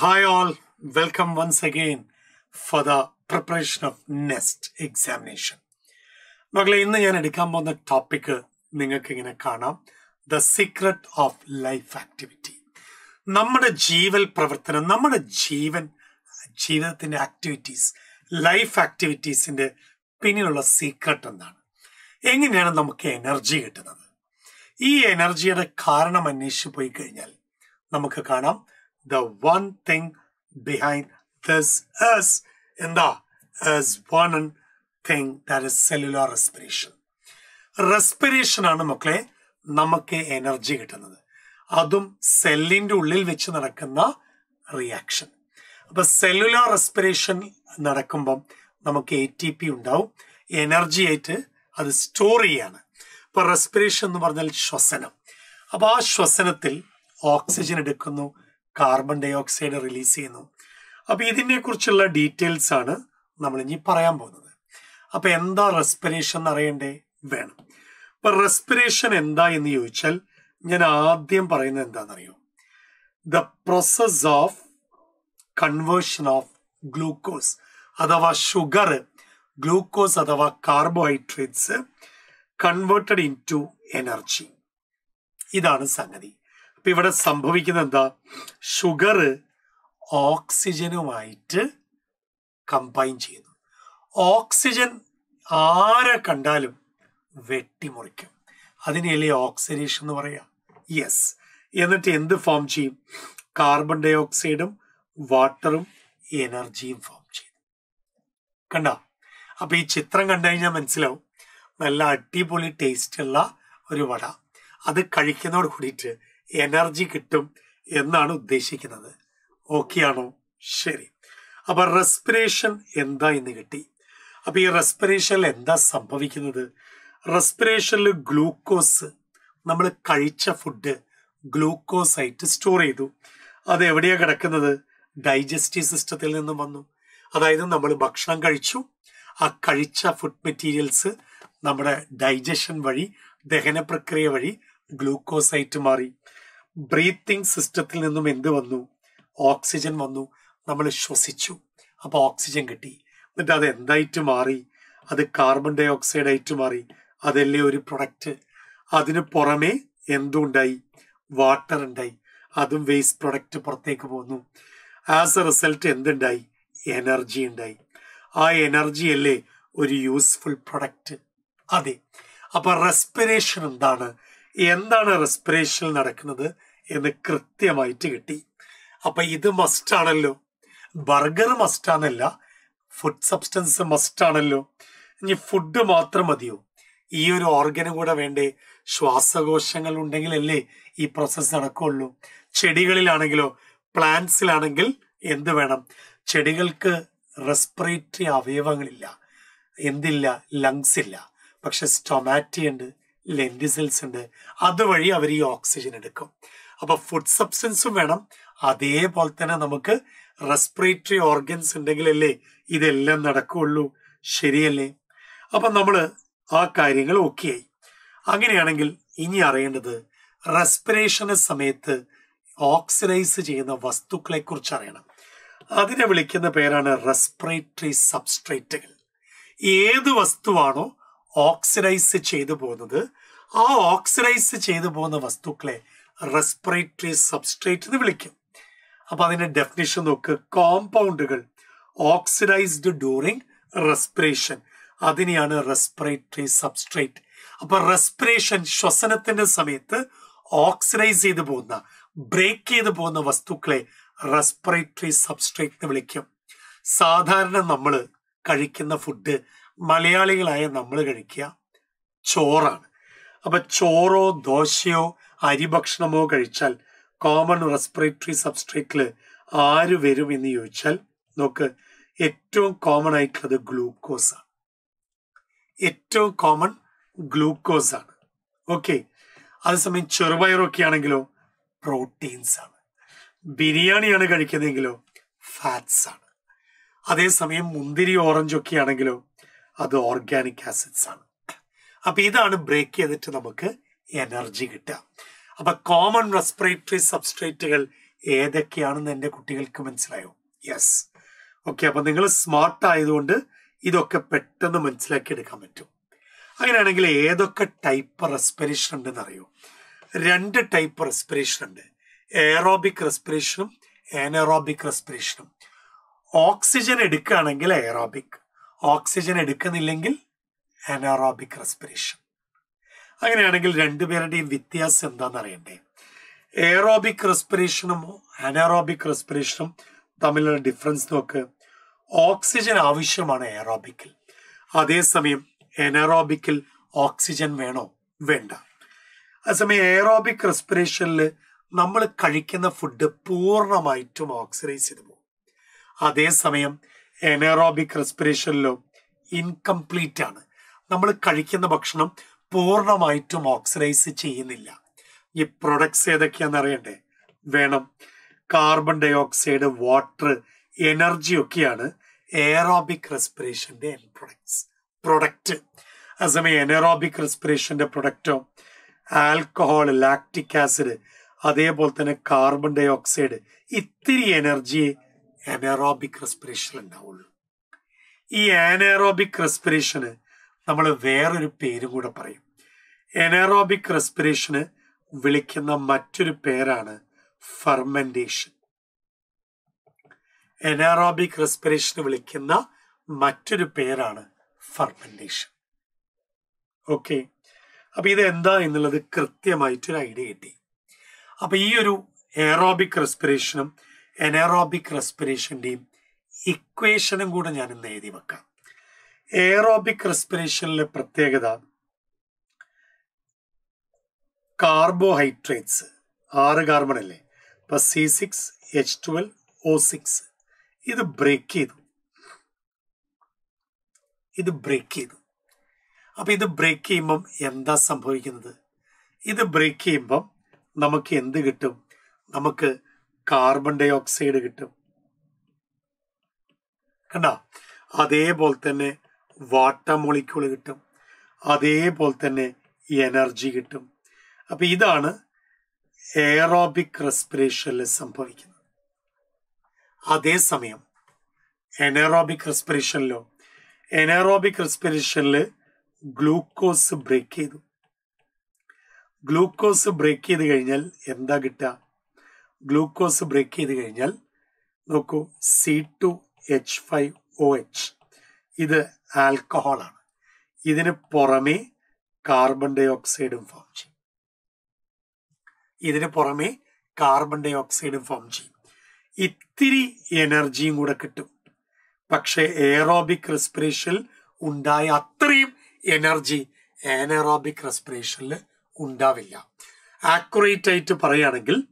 Hi, all. Welcome once again for the preparation of NEST examination. മകളെ ഇന്ന് ഞാൻ എടുക്കാൻ പോകുന്ന ടോപ്പിക്ക് നിങ്ങൾക്ക് ഇങ്ങനെ കാണാം. The secret of life activity നമ്മുടെ ജീവൽ പ്രവർത്തനം നമ്മുടെ ജീവൻ ജീവിതത്തിന്റെ ആക്ടിവിറ്റീസ് ലൈഫ് ആക്ടിവിറ്റീസിന്റെ പിന്നിലുള്ള സീക്രട്ട് എന്താണ്? എങ്ങനെയാണ് നമുക്ക് എനർജി കിട്ടുന്നത്? ഈ എനർജിയുടെ കാരണം അന്വേഷിച്ച് പോയി കഴിഞ്ഞാൽ നമുക്ക് കാണാം. The thing behind this this in the is one thing that is cellular respiration. Respiration ആണ് മക്കളെ നമുക്ക് എനർജി കിട്ടുന്നത്. അതും സെല്ലിന്റെ ഉള്ളിൽ വെച്ച് നടക്കുന്ന റിയാക്ഷൻ അപ്പൊ സെല്ലുലാർ റെസ്പിറേഷൻ നടക്കുമ്പം നമുക്ക് എ ടി പി ഉണ്ടാവും. എനർജി ആയിട്ട് അത് സ്റ്റോർ ചെയ്യാണ്. ഇപ്പൊ റെസ്പിറേഷൻ എന്ന് പറഞ്ഞാൽ ശ്വസനം. അപ്പൊ ആ ശ്വസനത്തിൽ ഓക്സിജൻ എടുക്കുന്നു. കാർബൺ ഡൈ ഓക്സൈഡ് റിലീസ് ചെയ്യുന്നു. അപ്പൊ ഇതിനെ കുറിച്ചുള്ള ഡീറ്റെയിൽസ് ആണ് നമ്മൾ ഇനി പറയാൻ പോകുന്നത്. അപ്പൊ എന്താ റെസ്പിറേഷൻ എന്ന് അറിയണ്ടേ? വേണം. അപ്പൊ റെസ്പിറേഷൻ എന്താ എന്ന് ചോദിച്ചാൽ ഞാൻ ആദ്യം പറയുന്നത് എന്താണെന്നറിയോ? The process of conversion of glucose അഥവാ ഷുഗർ ഗ്ലൂക്കോസ് അഥവാ carbohydrates converted into energy ഇതാണ് സംഗതി. അപ്പൊ ഇവിടെ സംഭവിക്കുന്നത് എന്താ ഷുഗർ ഓക്സിജനുമായിട്ട് കമ്പൈൻ ചെയ്യുന്നു. ഓക്സിജൻ ആരെ കണ്ടാലും വെട്ടിമുറിക്കും. അതിനെയല്ലേ ഓക്സിഡേഷൻ എന്ന് പറയാം. യെസ് എന്നിട്ട് എന്ത് ഫോം ചെയ്യും? കാർബൺ ഡൈ ഓക്സൈഡും വാട്ടറും എനർജിയും ഫോം ചെയ്യും. കണ്ട? അപ്പൊ ഈ ചിത്രം കണ്ടു കഴിഞ്ഞാൽ മനസ്സിലാവും. നല്ല അടിപൊളി ടേസ്റ്റ് ഉള്ള ഒരു വട. അത് കഴിക്കുന്നതോട് കൂടിയിട്ട് എനർജി കിട്ടും എന്നാണ് ഉദ്ദേശിക്കുന്നത്. ഓക്കെ ആണോ? ശരി. അപ്പൊ റെസ്പിറേഷൻ എന്താ എന്ന് കിട്ടി. അപ്പൊ ഈ റെസ്പിറേഷനിൽ എന്താ സംഭവിക്കുന്നത്? റെസ്പിറേഷനിൽ ഗ്ലൂക്കോസ് നമ്മൾ കഴിച്ച ഫുഡ് ഗ്ലൂക്കോസ് ആയിട്ട് സ്റ്റോർ ചെയ്തു. അത് എവിടെയാ കിടക്കുന്നത്? ഡൈജസ്റ്റീവ് സിസ്റ്റത്തിൽ നിന്നും വന്നു. അതായത് നമ്മൾ ഭക്ഷണം കഴിച്ചു. ആ കഴിച്ച ഫുഡ് മെറ്റീരിയൽസ് നമ്മുടെ ഡൈജഷൻ വഴി ദഹന പ്രക്രിയ വഴി ഗ്ലൂക്കോസ് ആയിട്ട് മാറി. ബ്രീത്തിങ് സിസ്റ്റത്തിൽ നിന്നും എന്ത് വന്നു? ഓക്സിജൻ വന്നു. നമ്മൾ ശ്വസിച്ചു. അപ്പൊ ഓക്സിജൻ കിട്ടി. എന്നിട്ട് അത് എന്തായിട്ട് മാറി? അത് കാർബൺ ഡൈ ഓക്സൈഡ് ആയിട്ട് മാറി. അതല്ലേ ഒരു പ്രൊഡക്റ്റ്. അതിന് പുറമേ എന്തുണ്ടായി? വാട്ടർ ഉണ്ടായി. അതും വേസ്റ്റ് പ്രൊഡക്റ്റ് പുറത്തേക്ക് പോന്നു. ആസ് എ റിസൾട്ട് എന്തുണ്ടായി? എനർജി ഉണ്ടായി. ആ എനർജി അല്ലേ ഒരു യൂസ്ഫുൾ പ്രൊഡക്റ്റ്? അതെ. അപ്പൊ റെസ്പിറേഷൻ എന്താണ്? എന്താണ് റെസ്പിറേഷൻ നടക്കുന്നത് എന്ന് കൃത്യമായിട്ട് കിട്ടി. അപ്പൊ ഇത് മസ്റ്റ് ആണല്ലോ. ബർഗർ മസ്റ്റ് ആണല്ല. ഫുഡ് സബ്സ്റ്റൻസ് മസ്റ്റ് ആണല്ലോ. ഇനി ഫുഡ് മാത്രം മതിയോ? ഈ ഒരു ഓർഗനും കൂടെ വേണ്ടേ? ശ്വാസകോശങ്ങൾ ഉണ്ടെങ്കിലല്ലേ ഈ പ്രോസസ്സ് നടക്കുള്ളൂ. ചെടികളിലാണെങ്കിലോ പ്ലാന്റ്സിലാണെങ്കിൽ എന്ത് വേണം? ചെടികൾക്ക് റെസ്പിറേറ്ററി അവയവങ്ങളില്ല. എന്തില്ല? ലങ്സ് ഇല്ല. പക്ഷെ സ്റ്റൊമാറ്റി ഉണ്ട്. ലെൻഡിസൽസ് ഉണ്ട്. അതുവഴി അവർ ഈ ഓക്സിജൻ എടുക്കും. അപ്പൊ ഫുഡ് സബ്സ്റ്റൻസും വേണം. അതേപോലെ തന്നെ നമുക്ക് റെസ്പിറേറ്ററി ഓർഗൻസ് ഉണ്ടെങ്കിലല്ലേ ഇതെല്ലാം നടക്കുകയുള്ളൂ. ശരിയല്ലേ? അപ്പൊ നമ്മൾ ആ കാര്യങ്ങൾ ഓക്കെ ആയി. അങ്ങനെയാണെങ്കിൽ ഇനി അറിയേണ്ടത് റെസ്പിറേഷന് സമയത്ത് ഓക്സിഡൈസ് ചെയ്യുന്ന വസ്തുക്കളെ കുറിച്ച് അറിയണം. അതിനെ വിളിക്കുന്ന പേരാണ് റെസ്പിറേറ്ററി സബ്സ്ട്രേറ്റുകൾ ഏത് വസ്തുവാണോ ഓക്സിഡൈസ് ചെയ്തു പോകുന്നത്. ആ ഓക്സിഡൈസ് ചെയ്തു പോകുന്ന വസ്തുക്കളെ റെസ്പിറേറ്ററി സബ്സ്ട്രേറ്റ് എന്ന് വിളിക്കും. അപ്പൊ അതിന്റെ ഡെഫിനിഷൻ നോക്ക്. കോമ്പൗണ്ടുകൾ ഓക്സിഡൈസ്ഡ് ഡ്യൂറിങ് റെസ്പിറേഷൻ അതിനെയാണ് റെസ്പിറേറ്ററി സബ്സ്ട്രേറ്റ് അപ്പൊ റെസ്പിറേഷൻ ശ്വസനത്തിന്റെ സമയത്ത് ഓക്സിഡൈസ് ചെയ്തു പോകുന്ന ബ്രേക്ക് ചെയ്തു പോകുന്ന വസ്തുക്കളെ റെസ്പിറേറ്ററി സബ്സ്ട്രേറ്റ് എന്ന് വിളിക്കും. സാധാരണ നമ്മൾ കഴിക്കുന്ന ഫുഡ് മലയാളികളായ നമ്മൾ കഴിക്കുക ചോറാണ്. അപ്പൊ ചോറോ ദോശയോ അരിഭക്ഷണമോ കഴിച്ചാൽ കോമൺ റെസ്പിറേറ്ററി സബ്സ്ട്രേറ്റിൽ ആര് വരും എന്ന് ചോദിച്ചാൽ നോക്ക് ഏറ്റവും കോമൺ ആയിട്ടുള്ളത് ഗ്ലൂക്കോസ് ആണ്. ഏറ്റവും കോമൺ ഗ്ലൂക്കോസ് ആണ്. ഓക്കെ അതേസമയം ചെറുപയറൊക്കെ ആണെങ്കിലോ പ്രോട്ടീൻസ് ആണ്. ബിരിയാണിയാണ് കഴിക്കുന്നതെങ്കിലോ ഫാറ്റ്സ് ആണ്. അതേസമയം മുന്തിരി ഓറഞ്ച് ഒക്കെ ആണെങ്കിലോ അത് ഓർഗാനിക് ആസിഡ്സ് ആണ്. അപ്പൊ ഇതാണ് ബ്രേക്ക് ചെയ്തിട്ട് നമുക്ക് എനർജി കിട്ടുക. അപ്പൊ കോമൺ റെസ്പിറേറ്ററി സബ്സ്ട്രേറ്റുകൾ ഏതൊക്കെയാണെന്ന് എന്റെ കുട്ടികൾക്ക് മനസ്സിലായോ? യെസ് ഓക്കെ അപ്പൊ നിങ്ങൾ സ്മാർട്ട് ആയതുകൊണ്ട് ഇതൊക്കെ പെട്ടെന്ന് മനസ്സിലാക്കി എടുക്കാൻ പറ്റും. അങ്ങനെയാണെങ്കിൽ ഏതൊക്കെ ടൈപ്പ് റെസ്പിറേഷൻ ഉണ്ടെന്ന് അറിയോ? രണ്ട് ടൈപ്പ് റെസ്പിറേഷൻ ഉണ്ട്. എയറോബിക് റെസ്പിറേഷനും എനറോബിക് റെസ്പിറേഷനും ഓക്സിജൻ എടുക്കുകയാണെങ്കിൽ എയറോബിക് ഓക്സിജൻ എടുക്കുന്നില്ലെങ്കിൽ അനറോബിക് റെസ്പിറേഷൻ അങ്ങനെയാണെങ്കിൽ രണ്ടുപേരുടെയും വ്യത്യാസം എന്താണെന്ന് അറിയണ്ടേ? എയറോബിക് റെസ്പിറേഷനും അനറോബിക് റെസ്പിറേഷനും തമ്മിലുള്ള ഡിഫറൻസ് നോക്ക്. ഓക്സിജൻ ആവശ്യമാണ് എയറോബിക്കിൽ അതേസമയം എനറോബിക്കിൽ ഓക്സിജൻ വേണോ? വേണ്ട. അതേസമയം എയറോബിക് റെസ്പിറേഷനിൽ നമ്മൾ കഴിക്കുന്ന ഫുഡ് പൂർണമായിട്ടും ഓക്സിഡൈസ് ചെയ്തു പോകും. അതേസമയം എനറോബിക് റെസ്പിറേഷനിലോ ഇൻകംപ്ലീറ്റ് ആണ്. നമ്മൾ കഴിക്കുന്ന ഭക്ഷണം പൂർണമായിട്ടും ഓക്സിഡൈസ് ചെയ്യുന്നില്ല. ഈ പ്രൊഡക്ട്സ് ഏതൊക്കെയാണെന്ന് അറിയണ്ടേ? വേണം. Carbon dye oxide water energy ഒക്കെയാണ് എയറോബിക് റെസ്പിറേഷന്റെ എൻ പ്രൊഡക്ട്സ് പ്രൊഡക്റ്റ് അതേസമയം എനറോബിക് റെസ്പിറേഷന്റെ പ്രൊഡക്റ്റോ ആൽക്കഹോൾ ലാക്റ്റിക് ആസിഡ് അതേപോലെ തന്നെ കാർബൺ ഡൈ ഓക്സൈഡ് ഇത്തിരി എനർജി അനറോബിക് റെസ്പിറേഷൻ ഉണ്ടാവുള്ളൂ. ഈ ആനറോബിക് റെസ്പിറേഷന് നമ്മൾ വേറൊരു പേരും കൂടെ പറയും. എനറോബിക് റെസ്പിറേഷന് വിളിക്കുന്ന മറ്റൊരു പേരാണ് ഫെർമെന്റേഷൻ എനറോബിക് റെസ്പിറേഷന് വിളിക്കുന്ന മറ്റൊരു പേരാണ് ഫെർമെന്റേഷൻ ഓക്കെ അപ്പൊ ഇത് എന്താ എന്നുള്ളത് കൃത്യമായിട്ടൊരു ഐഡിയ കിട്ടി. അപ്പൊ ഈ ഒരു എയറോബിക് റെസ്പിറേഷനും എനറോബിക് റെസ്പിറേഷന്റെയും ഇക്വേഷനും കൂടെ ഞാൻ ഇന്ന് എഴുതി വെക്കാം. എയറോബിക് റെസ്പിറേഷനിലെ പ്രത്യേകത കാർബോഹൈഡ്രേറ്റ്സ് ആറ് കാർബൺ അല്ലേ? ഇപ്പൊ C six H twelve O six ഇത് ബ്രേക്ക് ചെയ്തു. ഇത് ബ്രേക്ക് ചെയ്തു. അപ്പൊ ഇത് ബ്രേക്ക് ചെയ്യുമ്പം എന്താ സംഭവിക്കുന്നത്? ഇത് ബ്രേക്ക് ചെയ്യുമ്പം നമുക്ക് എന്ത് കിട്ടും? നമുക്ക് കാർബൺ ഡൈ ഓക്സൈഡ് കിട്ടും. കണ്ട? അതേപോലെ തന്നെ വാട്ടർ മോളിക്യൂൾ കിട്ടും. അതേപോലെ തന്നെ എനർജി കിട്ടും. അപ്പൊ ഇതാണ് എയറോബിക് റെസ്പിറേഷനിൽ സംഭവിക്കുന്നത്. അതേസമയം എനറോബിക് റെസ്പിറേഷനിലോ എനറോബിക് റെസ്പിറേഷനിൽ ഗ്ലൂക്കോസ് ബ്രേക്ക് ചെയ്തു. ഗ്ലൂക്കോസ് ബ്രേക്ക് ചെയ്ത് കഴിഞ്ഞാൽ എന്താ കിട്ടുക? ഗ്ലൂക്കോസ് ബ്രേക്ക് ചെയ്ത് കഴിഞ്ഞാൽ നോക്കൂ C two H five O H ഇത് ആൽക്കഹോളാണ്. ഇതിന് പുറമേ കാർബൺ ഡൈ ഓക്സൈഡും ഫോം ചെയ്യും. ഇതിന് പുറമേ കാർബൺ ഡൈ ഓക്സൈഡും ഫോം ചെയ്യും. ഇത്തിരി എനർജിയും കൂടെ കിട്ടും. പക്ഷെ എയറോബിക് റെസ്പിറേഷനിൽ ഉണ്ടായ അത്രയും എനർജി ആനറോബിക് റെസ്പിറേഷനിൽ ഉണ്ടാവില്ല. ആക്യുറേറ്റ് ആയിട്ട് പറയുകയാണെങ്കിൽ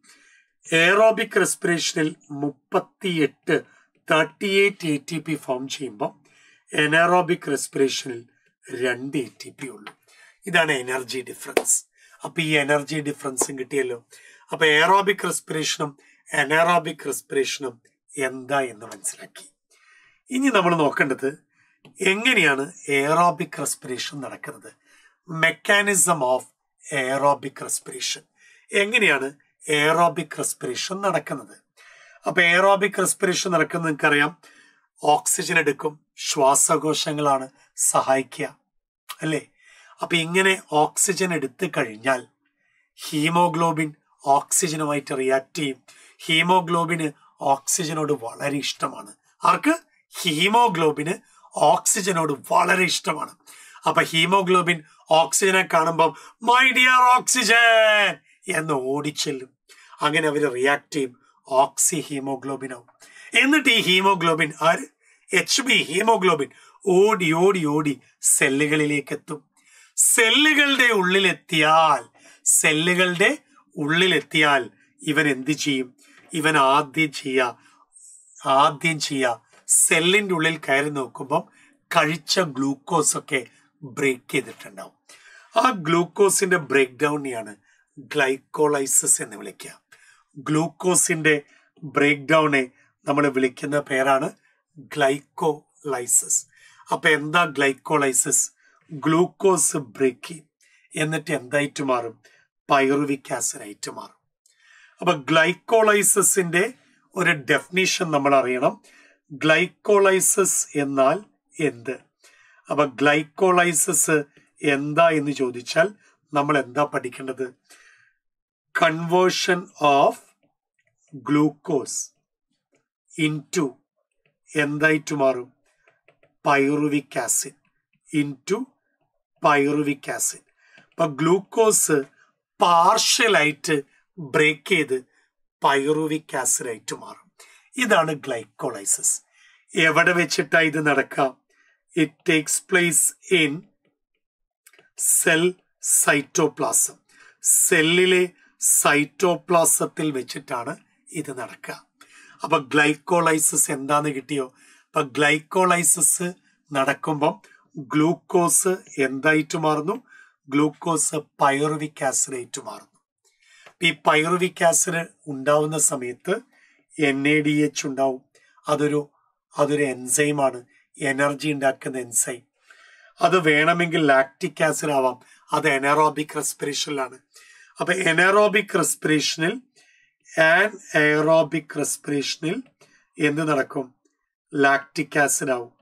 എയറോബിക് റെസ്പിറേഷനിൽ മുപ്പത്തിയെട്ട് thirty eight A T P form ചെയ്യുമ്പോൾ എനറോബിക് റെസ്പിറേഷനിൽ രണ്ട് എ ടി പി ഉള്ളൂ. ഇതാണ് എനർജി ഡിഫറൻസ് അപ്പൊ ഈ എനർജി ഡിഫറൻസും കിട്ടിയല്ലോ. അപ്പൊ എയറോബിക് റെസ്പിറേഷനും എനറോബിക് റെസ്പിറേഷനും എന്താ എന്ന് മനസ്സിലാക്കി. ഇനി നമ്മൾ നോക്കേണ്ടത് എങ്ങനെയാണ് എയറോബിക് റെസ്പിറേഷൻ നടക്കുന്നത്? മെക്കാനിസം ഓഫ് എയറോബിക് റെസ്പിറേഷൻ എങ്ങനെയാണ് എയറോബിക് റെസ്പിറേഷൻ നടക്കുന്നത്. അപ്പൊ എയറോബിക് റെസ്പിറേഷൻ നടക്കുന്നത് നിങ്ങൾക്കറിയാം. ഓക്സിജൻ എടുക്കും ശ്വാസകോശങ്ങളാണ് സഹായിക്കുക. അല്ലേ? അപ്പൊ ഇങ്ങനെ ഓക്സിജൻ എടുത്തു കഴിഞ്ഞാൽ ഹീമോഗ്ലോബിൻ ഓക്സിജനുമായിട്ട് റിയാക്ട് ചെയ്യും. ഹീമോഗ്ലോബിന് ഓക്സിജനോട് വളരെ ഇഷ്ടമാണ്. ആർക്ക്? ഹീമോഗ്ലോബിന് ഓക്സിജനോട് വളരെ ഇഷ്ടമാണ്. അപ്പൊ ഹീമോഗ്ലോബിൻ ഓക്സിജനെ കാണുമ്പോൾ മൈ ഡിയർ ഓക്സിജൻ എന്ന് ഓടിച്ചെല്ലും. അങ്ങനെ അവർ റിയാക്ട് ചെയ്യും. ഓക്സി ഹീമോഗ്ലോബിനാവും എന്നിട്ട് ഈ ഹീമോഗ്ലോബിൻ ആര്? H B haemoglobin. ഓടി ഓടി ഓടി സെല്ലുകളിലേക്ക് എത്തും സെല്ലുകളുടെ ഉള്ളിലെത്തിയാൽ സെല്ലുകളുടെ ഉള്ളിലെത്തിയാൽ ഇവൻ എന്ത് ചെയ്യും? ഇവൻ ആദ്യം ചെയ്യുക ആദ്യം ചെയ്യുക സെല്ലിന്റെ ഉള്ളിൽ കയറി നോക്കുമ്പം കഴിച്ച ഗ്ലൂക്കോസ് ഒക്കെ ബ്രേക്ക് ചെയ്തിട്ടുണ്ടാവും. ആ ഗ്ലൂക്കോസിന്റെ ബ്രേക്ക് ഡൗണിയാണ് ഗ്ലൈക്കോളൈസിസ് എന്ന് വിളിക്കുക ഗ്ലൂക്കോസിന്റെ ബ്രേക്ക് ഡൗണെ നമ്മൾ വിളിക്കുന്ന പേരാണ് ഗ്ലൈക്കോലൈസിസ്. അപ്പൊ എന്താ ഗ്ലൈക്കോലൈസിസ്? ഗ്ലൂക്കോസ് ബ്രേക്ക് എന്നിട്ട് എന്തായിട്ട് മാറും? പൈറുവിക് ആസിഡായിട്ട് മാറും. അപ്പൊ ഗ്ലൈക്കോളൈസിന്റെ ഒരു ഡെഫിനിഷൻ നമ്മൾ അറിയണം. ഗ്ലൈക്കോളൈസിസ് എന്നാൽ എന്ത്? അപ്പൊ ഗ്ലൈക്കോളൈസിസ് എന്താ എന്ന് ചോദിച്ചാൽ നമ്മൾ എന്താ പഠിക്കേണ്ടത്? കൺവേർഷൻ ഓഫ് ഗ്ലൂക്കോസ് ഇന്റു എന്തായിട്ട് മാറും? Pyruvic acid into pyruvic acid. അപ്പൊ ഗ്ലൂക്കോസ് പാർഷ്യലായിട്ട് ബ്രേക്ക് ചെയ്ത് പൈറുവിക് ആസിഡായിട്ട് മാറും. ഇതാണ് ഗ്ലൈക്കോളൈസിസ് എവിടെ വെച്ചിട്ടാ ഇത് നടക്കാം? It takes place in cell cytoplasm സെല്ലിലെ സൈറ്റോപ്ലാസത്തിൽ വെച്ചിട്ടാണ് ഇത് നടക്കുക. അപ്പൊ ഗ്ലൈക്കോളൈസിസ് എന്താന്ന് കിട്ടിയോ? അപ്പൊ ഗ്ലൈക്കോളൈസിസ് നടക്കുമ്പം ഗ്ലൂക്കോസ് എന്തായിട്ട് മാറുന്നു? ഗ്ലൂക്കോസ് പൈറുവിക് ആസിഡായിട്ട് മാറുന്നു. ഈ പൈറുവിക് ആസിഡ് ഉണ്ടാവുന്ന സമയത്ത് എൻ എ ഡി എച്ച് ഉണ്ടാവും. അതൊരു അതൊരു എൻസൈമാണ്. എനർജി ഉണ്ടാക്കുന്ന എൻസൈം. അത് വേണമെങ്കിൽ ലാക്റ്റിക് ആസിഡ് ആവാം. അത് എനറോബിക് റെസ്പിറേഷനിലാണ്. അപ്പൊ എനറോബിക് റെസ്പിറേഷനിൽ ആൻഡ് എയറോബിക് റെസ്പിറേഷനിൽ എന്ത് നടക്കും? ലാക്റ്റിക് ആസിഡ് ആവും.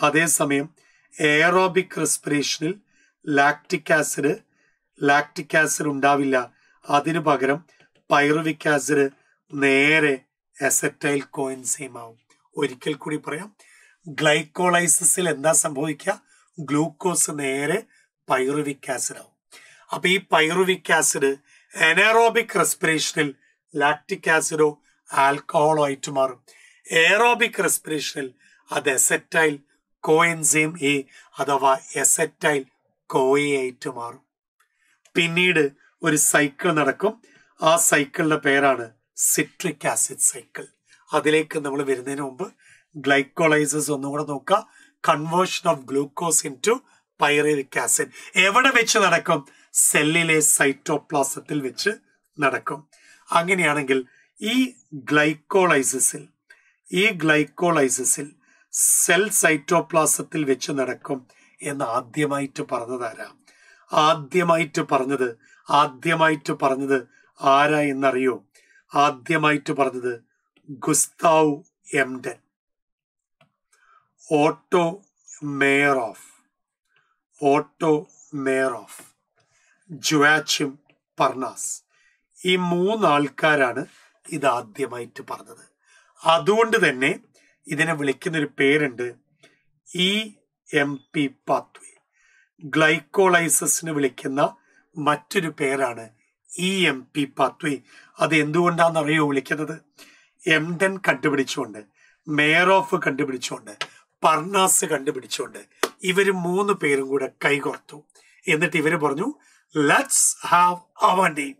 അതേസമയം എയറോബിക് റെസ്പിറേഷനിൽ ലാക്റ്റിക് ആസിഡ് ലാക്റ്റിക് ആസിഡ് ഉണ്ടാവില്ല. അതിനു പകരം പൈറുവിക് ആസിഡ് നേരെ അസറ്റൈൽ കോയിൻസൈം ആവും. ഒരിക്കൽ കൂടി പറയാം. ഗ്ലൈക്കോളൈസിസിൽ എന്താ സംഭവിക്കുക ഗ്ലൂക്കോസ് നേരെ പൈറുവിക് ആസിഡ് ആവും. അപ്പൊ ഈ പൈറുവിക് ആസിഡ് എനറോബിക് റെസ്പിറേഷനിൽ ലാക്റ്റിക് ആസിഡോ ആൽക്കഹോളോ ആയിട്ട് മാറും. എയറോബിക് റെസ്പിറേഷനിൽ അത് എസറ്റൈൽ കോഎൻസൈം എ അഥവാ എസറ്റൈൽ കോയെ ആയിട്ട് മാറും. പിന്നീട് ഒരു സൈക്കിൾ നടക്കും. ആ സൈക്കിളിന്റെ പേരാണ് സിട്രിക് ആസിഡ് സൈക്കിൾ അതിലേക്ക് നമ്മൾ വരുന്നതിന് മുമ്പ് ഗ്ലൈക്കോളൈസസ് ഒന്നുകൂടെ നോക്കുക. Conversion of glucose into pyruvic acid എവിടെ വെച്ച് നടക്കും? സെല്ലിലെ സൈറ്റോപ്ലാസത്തിൽ വെച്ച് നടക്കും. അങ്ങനെയാണെങ്കിൽ ഈ ഗ്ലൈക്കോളൈസിസിൽ ഈ ഗ്ലൈക്കോളൈസിസിൽ സെൽ സൈറ്റോപ്ലാസത്തിൽ വെച്ച് നടക്കും എന്ന് ആദ്യമായിട്ട് പറഞ്ഞതാരാ ആദ്യമായിട്ട് പറഞ്ഞത് ആദ്യമായിട്ട് പറഞ്ഞത് ആരാ എന്നറിയോ? ആദ്യമായിട്ട് പറഞ്ഞത് Gustav Embden Otto Meyerhof Otto Meyerhof. Joachim Parnas. ഈ മൂന്നാൾക്കാരാണ് ഇത് ആദ്യമായിട്ട് പറഞ്ഞത്. അതുകൊണ്ട് തന്നെ ഇതിനെ വിളിക്കുന്ന ഒരു പേരുണ്ട് ഇ എം പി പാത്വേ. ഗ്ലൈക്കോളൈസിന് വിളിക്കുന്ന മറ്റൊരു പേരാണ് ഇ എം പി പാത്വേ. അത് എന്തുകൊണ്ടാണെന്നറിയോ വിളിക്കുന്നത്? എംഡൻ കണ്ടുപിടിച്ചുകൊണ്ട് മേയർ ഓഫ് കണ്ടുപിടിച്ചുകൊണ്ട് പർണാസ് കണ്ടുപിടിച്ചുകൊണ്ട് ഇവർ മൂന്ന് പേരും കൂടെ കൈകോർത്തു. എന്നിട്ട് ഇവർ പറഞ്ഞു ലെറ്റ്സ് ഹാവ് അവർ നെയിം